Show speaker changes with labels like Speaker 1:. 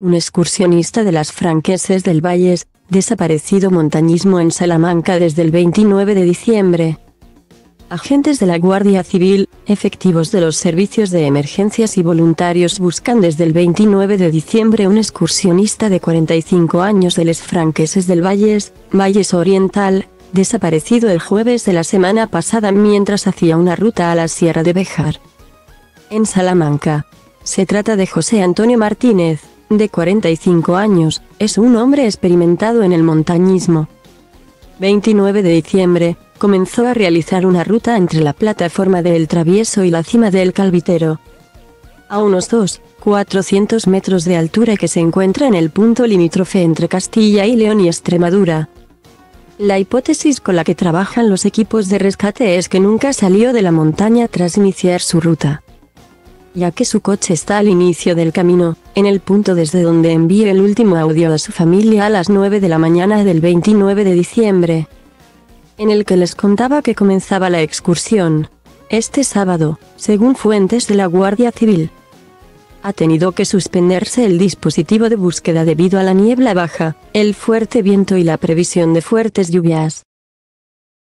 Speaker 1: un excursionista de las Franqueses del Valles, desaparecido montañismo en Salamanca desde el 29 de diciembre. Agentes de la Guardia Civil, efectivos de los servicios de emergencias y voluntarios buscan desde el 29 de diciembre un excursionista de 45 años de Les Franqueses del Valles, Valles Oriental, desaparecido el jueves de la semana pasada mientras hacía una ruta a la Sierra de Bejar. En Salamanca. Se trata de José Antonio Martínez, de 45 años, es un hombre experimentado en el montañismo. 29 de diciembre, comenzó a realizar una ruta entre la plataforma de El Travieso y la cima del Calvitero. A unos 2, 400 metros de altura que se encuentra en el punto limítrofe entre Castilla y León y Extremadura. La hipótesis con la que trabajan los equipos de rescate es que nunca salió de la montaña tras iniciar su ruta. Ya que su coche está al inicio del camino, en el punto desde donde envió el último audio a su familia a las 9 de la mañana del 29 de diciembre en el que les contaba que comenzaba la excursión. Este sábado, según fuentes de la Guardia Civil, ha tenido que suspenderse el dispositivo de búsqueda debido a la niebla baja, el fuerte viento y la previsión de fuertes lluvias.